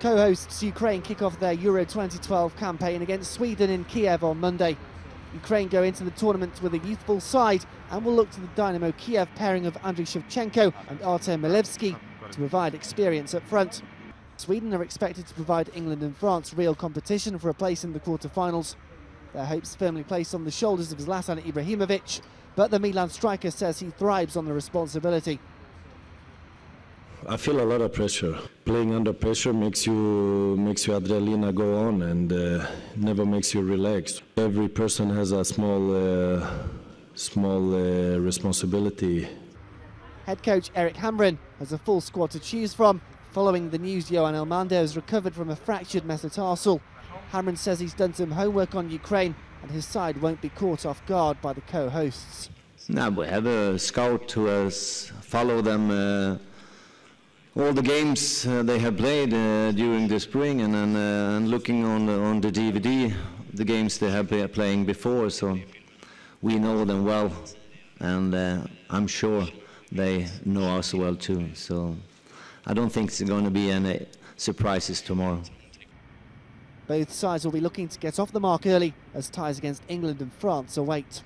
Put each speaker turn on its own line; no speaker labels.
Co-hosts Ukraine kick off their Euro 2012 campaign against Sweden in Kiev on Monday. Ukraine go into the tournament with a youthful side and will look to the Dynamo Kiev pairing of Andriy Shevchenko and Artem Milevsky to provide experience up front. Sweden are expected to provide England and France real competition for a place in the quarter-finals. Their hopes firmly placed on the shoulders of Zlatan Ibrahimovic, but the Milan striker says he thrives on the responsibility.
I feel a lot of pressure. Playing under pressure makes you makes your adrenaline go on and uh, never makes you relax. Every person has a small uh, small uh, responsibility.
Head coach Erik Hamrén has a full squad to choose from. Following the news, Johan Elmander has recovered from a fractured metatarsal. Hamrin says he's done some homework on Ukraine and his side won't be caught off guard by the co-hosts.
Now we have a scout who has followed them uh, all the games uh, they have played uh, during the spring and, and, uh, and looking on the, on the DVD the games they have been playing before so we know them well and uh, I'm sure they know us well too so I don't think it's going to be any surprises tomorrow.
Both sides will be looking to get off the mark early as ties against England and France await.